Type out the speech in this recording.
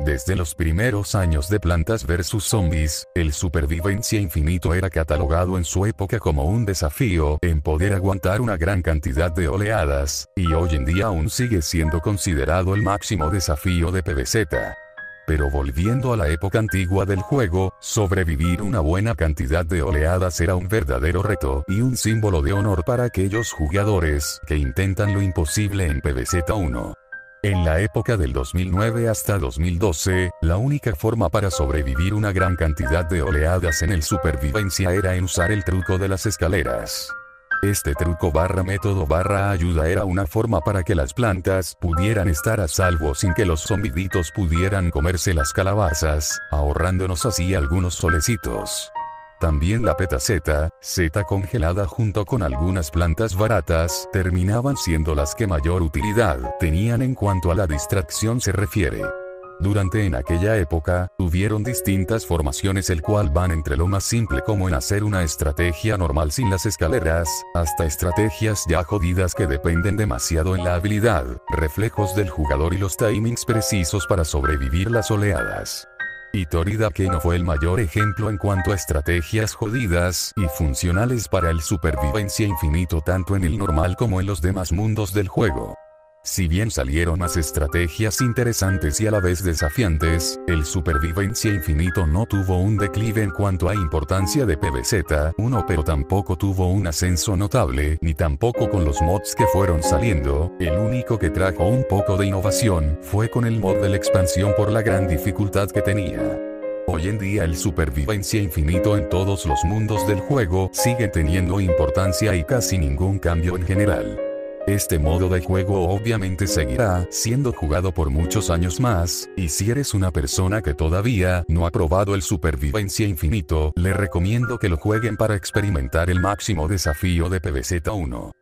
Desde los primeros años de Plantas vs Zombies, el Supervivencia Infinito era catalogado en su época como un desafío en poder aguantar una gran cantidad de oleadas, y hoy en día aún sigue siendo considerado el máximo desafío de PvZ. Pero volviendo a la época antigua del juego, sobrevivir una buena cantidad de oleadas era un verdadero reto y un símbolo de honor para aquellos jugadores que intentan lo imposible en PvZ1. En la época del 2009 hasta 2012, la única forma para sobrevivir una gran cantidad de oleadas en el supervivencia era en usar el truco de las escaleras. Este truco barra método barra ayuda era una forma para que las plantas pudieran estar a salvo sin que los zombiditos pudieran comerse las calabazas, ahorrándonos así algunos solecitos. También la petaceta, Z congelada junto con algunas plantas baratas, terminaban siendo las que mayor utilidad tenían en cuanto a la distracción se refiere. Durante en aquella época, tuvieron distintas formaciones el cual van entre lo más simple como en hacer una estrategia normal sin las escaleras, hasta estrategias ya jodidas que dependen demasiado en la habilidad, reflejos del jugador y los timings precisos para sobrevivir las oleadas. Y Torida que no fue el mayor ejemplo en cuanto a estrategias jodidas y funcionales para el supervivencia infinito tanto en el normal como en los demás mundos del juego. Si bien salieron más estrategias interesantes y a la vez desafiantes, el Supervivencia Infinito no tuvo un declive en cuanto a importancia de PvZ1 pero tampoco tuvo un ascenso notable, ni tampoco con los mods que fueron saliendo, el único que trajo un poco de innovación fue con el mod de la expansión por la gran dificultad que tenía. Hoy en día el supervivencia infinito en todos los mundos del juego sigue teniendo importancia y casi ningún cambio en general. Este modo de juego obviamente seguirá siendo jugado por muchos años más, y si eres una persona que todavía no ha probado el Supervivencia Infinito, le recomiendo que lo jueguen para experimentar el máximo desafío de PvZ1.